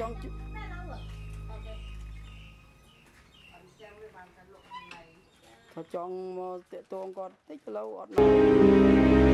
ចង់ណែឡើងអូខេអញ្ចឹងវាបានតែលក់ថ្ងៃថាចង់មកតាក់ទងគាត់តិចឥឡូវអត់មក